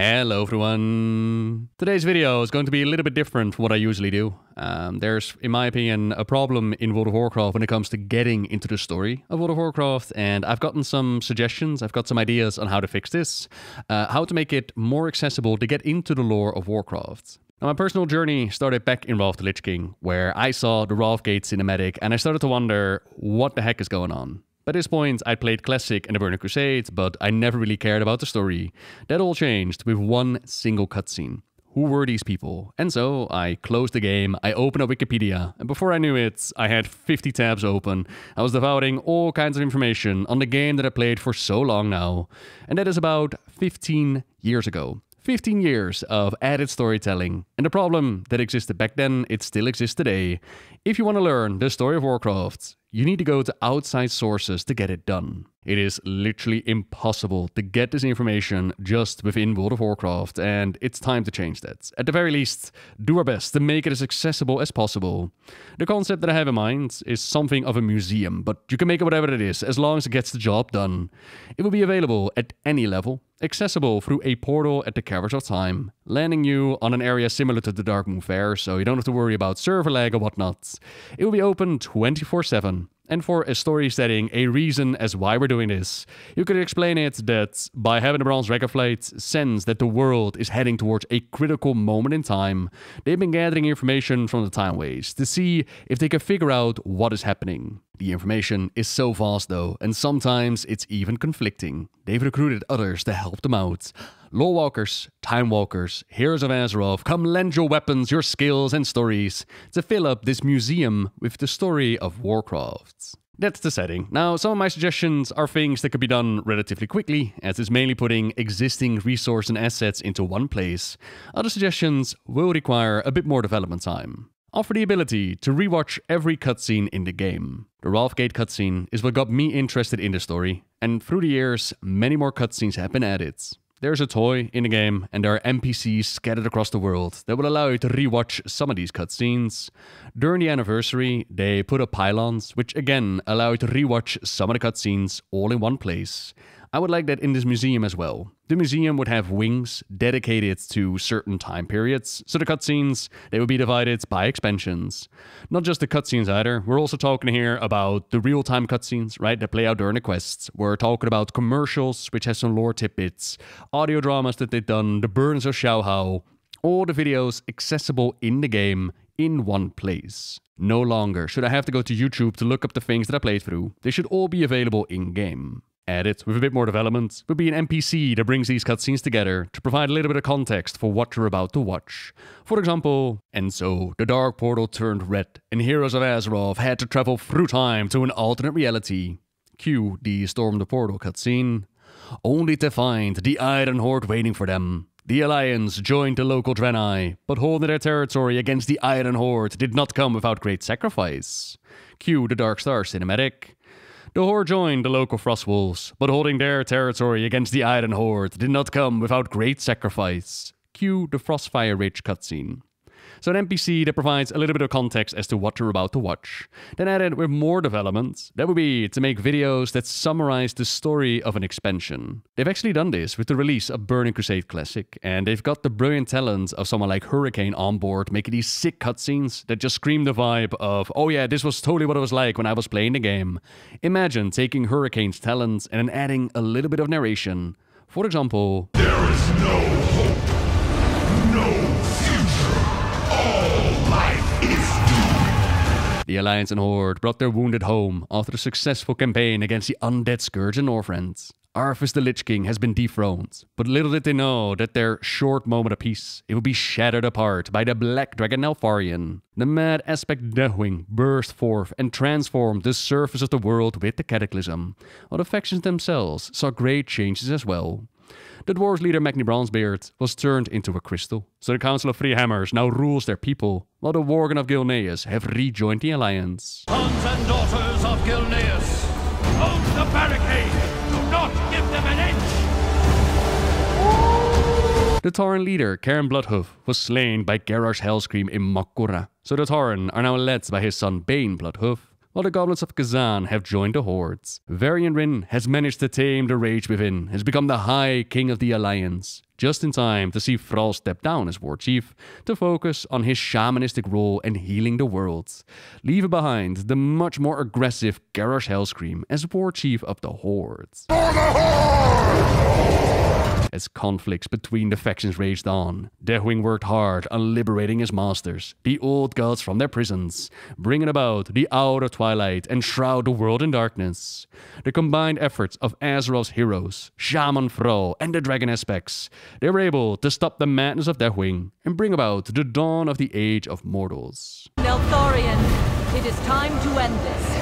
Hello everyone! Today's video is going to be a little bit different from what I usually do. Um, there's, in my opinion, a problem in World of Warcraft when it comes to getting into the story of World of Warcraft, and I've gotten some suggestions, I've got some ideas on how to fix this, uh, how to make it more accessible to get into the lore of Warcraft. Now, my personal journey started back in Wrath the Lich King, where I saw the Wrathgate cinematic and I started to wonder what the heck is going on. By this point, I played Classic and the Burning Crusade, but I never really cared about the story. That all changed with one single cutscene. Who were these people? And so I closed the game, I opened up Wikipedia, and before I knew it, I had 50 tabs open. I was devouring all kinds of information on the game that I played for so long now. And that is about 15 years ago. 15 years of added storytelling. And the problem that existed back then, it still exists today. If you want to learn the story of Warcraft, you need to go to outside sources to get it done. It is literally impossible to get this information just within World of Warcraft, and it's time to change that. At the very least, do our best to make it as accessible as possible. The concept that I have in mind is something of a museum, but you can make it whatever it is, as long as it gets the job done. It will be available at any level, accessible through a portal at the Caverns of Time, landing you on an area similar to the Darkmoon Fair, so you don't have to worry about server lag or whatnot. It will be open 24 7 and for a story setting, a reason as why we're doing this. You could explain it that by having the Bronze Dragonflight sense that the world is heading towards a critical moment in time, they've been gathering information from the Timeways to see if they can figure out what is happening. The information is so vast though, and sometimes it's even conflicting. They've recruited others to help them out. Lore Walkers, Time Walkers, Heroes of Azeroth, come lend your weapons, your skills, and stories to fill up this museum with the story of Warcraft. That's the setting. Now, some of my suggestions are things that could be done relatively quickly, as it's mainly putting existing resource and assets into one place. Other suggestions will require a bit more development time. Offer the ability to rewatch every cutscene in the game. The Wrathgate cutscene is what got me interested in the story, and through the years, many more cutscenes have been added. There's a toy in the game, and there are NPCs scattered across the world that will allow you to rewatch some of these cutscenes. During the anniversary, they put up pylons, which again allow you to rewatch some of the cutscenes all in one place. I would like that in this museum as well. The museum would have wings dedicated to certain time periods, so the cutscenes they would be divided by expansions. Not just the cutscenes either. We're also talking here about the real-time cutscenes, right, that play out during the quests. We're talking about commercials, which has some lore tidbits, audio dramas that they've done, the Burdens of Shaohao, all the videos accessible in the game in one place. No longer should I have to go to YouTube to look up the things that I played through. They should all be available in game edit with a bit more development would be an NPC that brings these cutscenes together to provide a little bit of context for what you're about to watch. For example, and so the Dark Portal turned red, and Heroes of Azeroth had to travel through time to an alternate reality. Cue the Storm the Portal cutscene, only to find the Iron Horde waiting for them. The Alliance joined the local Draenei, but holding their territory against the Iron Horde did not come without great sacrifice. Cue the Dark Star cinematic. The Horde joined the local Frostwolves, but holding their territory against the Iron Horde did not come without great sacrifice. Cue the Frostfire Ridge cutscene. So an NPC that provides a little bit of context as to what you're about to watch. Then add added with more development, that would be to make videos that summarize the story of an expansion. They've actually done this with the release of Burning Crusade Classic, and they've got the brilliant talent of someone like Hurricane on board, making these sick cutscenes that just scream the vibe of, oh yeah, this was totally what it was like when I was playing the game. Imagine taking Hurricane's talents and then adding a little bit of narration. For example, The Alliance and Horde brought their wounded home after a successful campaign against the undead Scourge in Northrend. Arthas the Lich King has been dethroned, but little did they know that their short moment of peace it would be shattered apart by the Black Dragon Neltharion. The mad aspect Deathwing burst forth and transformed the surface of the world with the Cataclysm, while the factions themselves saw great changes as well. The dwarves' leader Magni Bronzebeard was turned into a crystal, so the Council of Three Hammers now rules their people, while the Worgen of Gilneas have rejoined the Alliance. Sons and daughters of Gilneas, hold the barricade! Do not give them an inch! The Tauren leader, Cairne Bloodhoof, was slain by Garrosh Hellscream in Mak'gora, so the Tauren are now led by his son Bane Bloodhoof, while the goblins of Kezan have joined the hordes. Varian Wrynn has managed to tame the rage within, has become the High King of the Alliance. just in time to see Thrall step down as war chief to focus on his shamanistic role and healing the world, leaving behind the much more aggressive Garrosh Hellscream as war chief of the Horde. Conflicts between the factions raged on, Deathwing worked hard on liberating his masters, the old gods from their prisons, bringing about the hour of twilight and shroud the world in darkness. The combined efforts of Azeroth's heroes, Shaman Thrall, and the Dragon Aspects, they were able to stop the madness of Deathwing and bring about the dawn of the Age of Mortals. Neltharion, it is time to end this.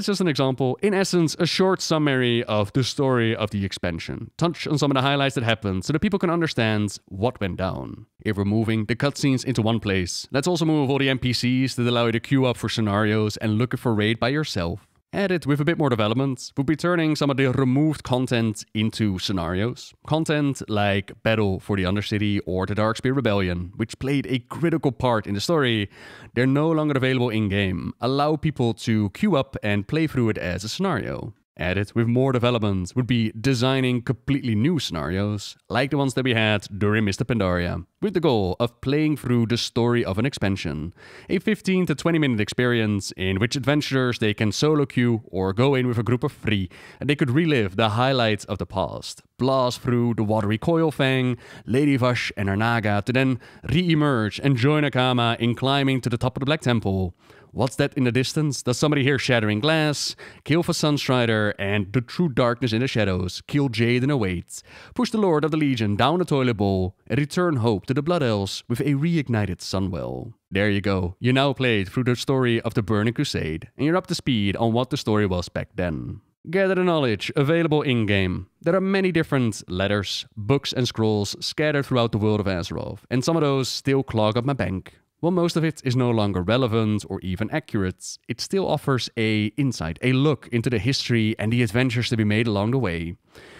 That's just an example. In essence, a short summary of the story of the expansion. Touch on some of the highlights that happened so that people can understand what went down. If we're moving the cutscenes into one place, let's also move all the NPCs that allow you to queue up for scenarios and look for raid by yourself. Added with a bit more development, we'll be turning some of the removed content into scenarios. Content like Battle for the Undercity or the Darkspear Rebellion, which played a critical part in the story, they're no longer available in game. Allow people to queue up and play through it as a scenario. Added with more development would be designing completely new scenarios, like the ones that we had during Mists Pandaria, with the goal of playing through the story of an expansion. A 15 to 20 minute experience in which adventurers they can solo queue or go in with a group of three and they could relive the highlights of the past. Blast through the watery Coilfang, Lady Vashj and her Naga to then re-emerge and join Akama in climbing to the top of the Black Temple. What's that in the distance? Does somebody hear shattering glass? Kael'thas Sunstrider and the true darkness in the shadows. Kil'jaeden awaits. Push the Lord of the Legion down the toilet bowl and return hope to the Blood Elves with a reignited Sunwell. There you go. You now played through the story of the Burning Crusade and you're up to speed on what the story was back then. Gather the knowledge available in game. There are many different letters, books, and scrolls scattered throughout the world of Azeroth, and some of those still clog up my bank. While most of it is no longer relevant or even accurate, it still offers a insight, a look into the history and the adventures to be made along the way.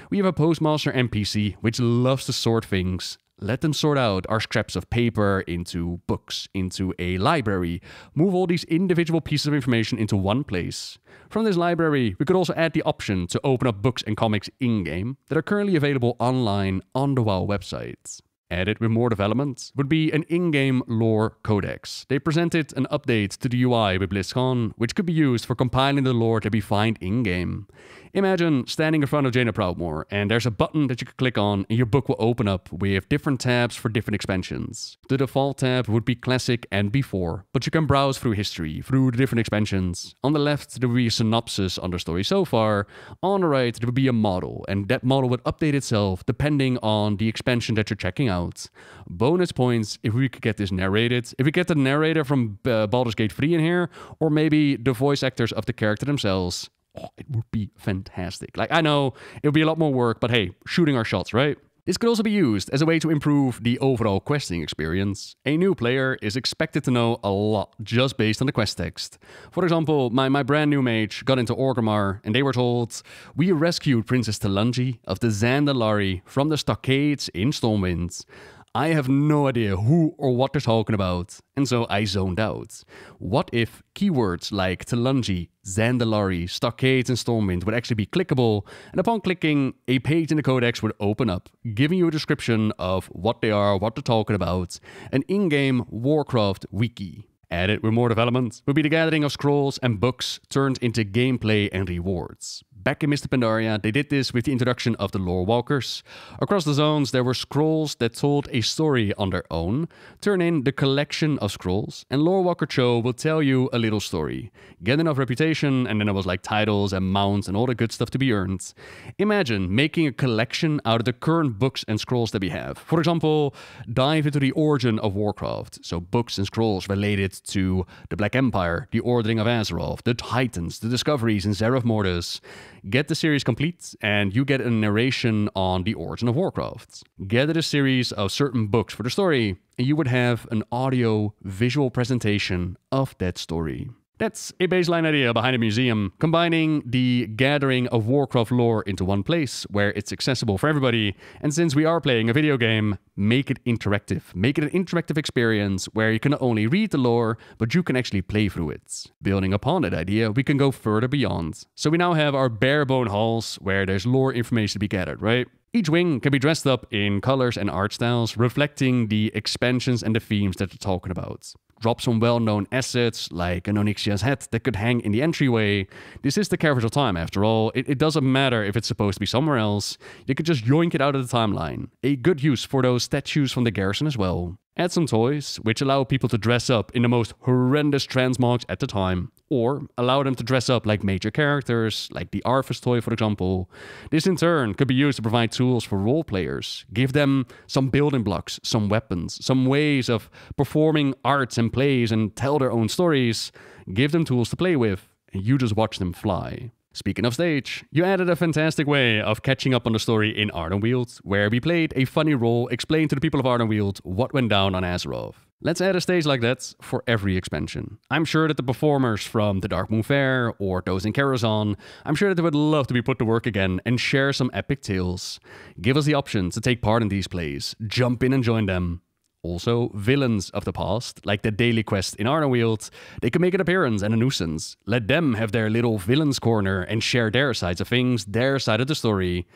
We have a postmaster NPC which loves to sort things. Let them sort out our scraps of paper into books, into a library. Move all these individual pieces of information into one place. From this library, we could also add the option to open up books and comics in-game that are currently available online on the WoW website. Added with more development would be an in-game lore codex. They presented an update to the UI with BlizzCon, which could be used for compiling the lore that we find in-game. Imagine standing in front of Jaina Proudmoore, and there's a button that you could click on, and your book will open up with different tabs for different expansions. The default tab would be Classic and Before, but you can browse through history, through the different expansions. On the left, there will be a synopsis on the story so far. On the right, there would be a model, and that model would update itself depending on the expansion that you're checking out. Bonus points if we could get this narrated. If we get the narrator from uh, Baldur's Gate 3 in here, or maybe the voice actors of the character themselves oh, it would be fantastic. Like, I know it would be a lot more work, but hey, shooting our shots, right? This could also be used as a way to improve the overall questing experience. A new player is expected to know a lot just based on the quest text. For example, my, my brand new mage got into Orgrimmar and they were told, We rescued Princess Talanji of the Zandalari from the stockades in Stormwind. I have no idea who or what they're talking about, and so I zoned out. What if keywords like Talanji, Zandalari, Stockades, and Stormwind would actually be clickable, and upon clicking, a page in the codex would open up, giving you a description of what they are, what they're talking about, an in-game Warcraft wiki. Added with more development would be the gathering of scrolls and books turned into gameplay and rewards. Back in Mists Pandaria, they did this with the introduction of the Lore Walkers. Across the zones, there were scrolls that told a story on their own. Turn in the collection of scrolls, and Lore Walker Cho will tell you a little story. Get enough reputation, and then there was like titles and mounts and all the good stuff to be earned. Imagine making a collection out of the current books and scrolls that we have. For example, dive into the origin of Warcraft, so books and scrolls related to the Black Empire, the Ordering of Azeroth, the Titans, the discoveries in Zereth Mortis. Get the series complete, and you get a narration on the origin of Warcraft. Get a series of certain books for the story, and you would have an audio visual presentation of that story. That's a baseline idea behind a museum, combining the gathering of Warcraft lore into one place where it's accessible for everybody. And since we are playing a video game, make it interactive. Make it an interactive experience where you can not only read the lore, but you can actually play through it. Building upon that idea, we can go further beyond. So we now have our bare bone halls where there's lore information to be gathered, right? Each wing can be dressed up in colors and art styles, reflecting the expansions and the themes that they're talking about drop some well-known assets like an Onyxia's head that could hang in the entryway. This is the Caverns of Time after all. It, it, doesn't matter if it's supposed to be somewhere else. You could just yoink it out of the timeline. A good use for those statues from the garrison as well. Add some toys, which allow people to dress up in the most horrendous transmogs at the time, or allow them to dress up like major characters, like the Arthas toy for example. This in turn could be used to provide tools for role players, give them some building blocks, some weapons, some ways of performing arts and plays and tell their own stories, give them tools to play with, and you just watch them fly. Speaking of stage, you added a fantastic way of catching up on the story in Ardenweald, where we played a funny role, explained to the people of Ardenweald what went down on Azeroth. Let's add a stage like that for every expansion. I'm sure that the performers from the Darkmoon Fair or those in Karazhan, I'm sure that they would love to be put to work again and share some epic tales. Give us the option to take part in these plays, jump in and join them. Also, villains of the past, like the daily quest in Ardenweald, they can make an appearance and a nuisance. Let them have their little villains corner and share their sides of things, their side of the story.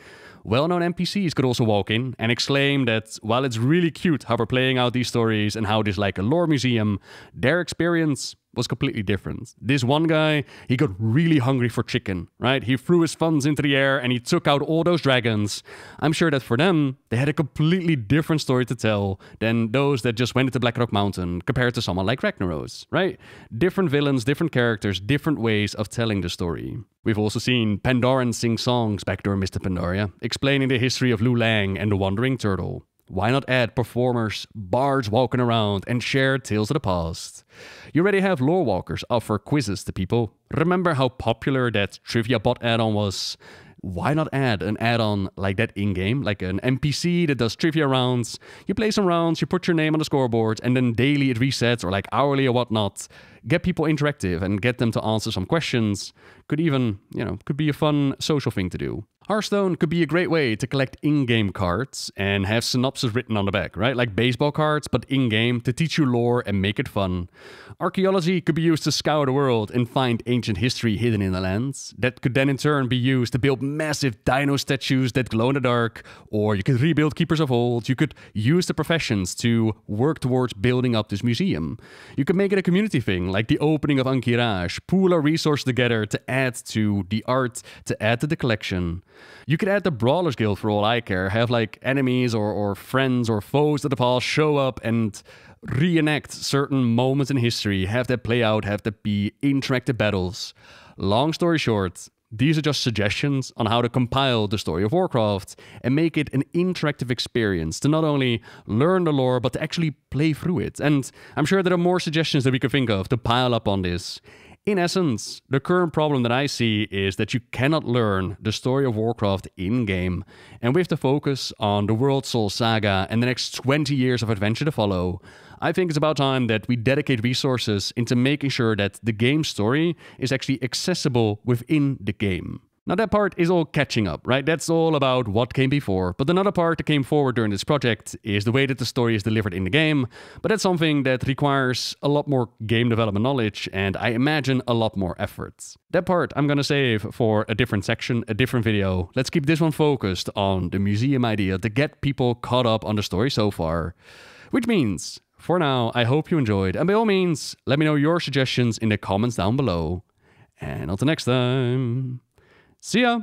Well-known NPCs could also walk in and exclaim that while it's really cute how we're playing out these stories and how it is like a lore museum, their experience was completely different. This one guy, he got really hungry for chicken, right? He threw his funds into the air and he took out all those dragons. I'm sure that for them, they had a completely different story to tell than those that just went into Blackrock Mountain compared to someone like Ragnaros, right? Different villains, different characters, different ways of telling the story. We've also seen Pandaren sing songs back during Mists Pandaria, explaining the history of Liu Lang and the Wandering Turtle. Why not add performers, bards walking around, and share tales of the past? You already have lore walkers offer quizzes to people. Remember how popular that Trivia Bot add-on was? Why not add an add-on like that in-game, like an NPC that does trivia rounds? You play some rounds, you put your name on the scoreboard, and then daily it resets or like hourly or whatnot. Get people interactive and get them to answer some questions. Could even, you know, could be a fun social thing to do. Hearthstone could be a great way to collect in-game cards and have synopsis written on the back, right? Like baseball cards, but in-game to teach you lore and make it fun. Archaeology could be used to scour the world and find ancient history hidden in the lands. That could then in turn be used to build massive dino statues that glow in the dark, or you could rebuild Keepers of Old. You could use the professions to work towards building up this museum. You could make it a community thing, like the opening of Ahn'Qiraj, pool our resources together to add to the art, to add to the collection. You could add the Brawlers Guild for all I care. Have like enemies or, or friends or foes that the past show up and reenact certain moments in history. Have that play out, have that be interactive battles. Long story short, these are just suggestions on how to compile the story of Warcraft and make it an interactive experience to not only learn the lore, but to actually play through it. And I'm sure there are more suggestions that we could think of to pile up on this. In essence, the current problem that I see is that you cannot learn the story of Warcraft in game, and with the focus on the World Soul saga and the next 20 years of adventure to follow, I think it's about time that we dedicate resources into making sure that the game story is actually accessible within the game. Now, that part is all catching up, right? That's all about what came before. But another part that came forward during this project is the way that the story is delivered in the game. But that's something that requires a lot more game development knowledge and I imagine a lot more efforts. That part I'm gonna save for a different section, a different video. Let's keep this one focused on the museum idea to get people caught up on the story so far. Which means, for now, I hope you enjoyed. And by all means, let me know your suggestions in the comments down below. And until next time. See ya!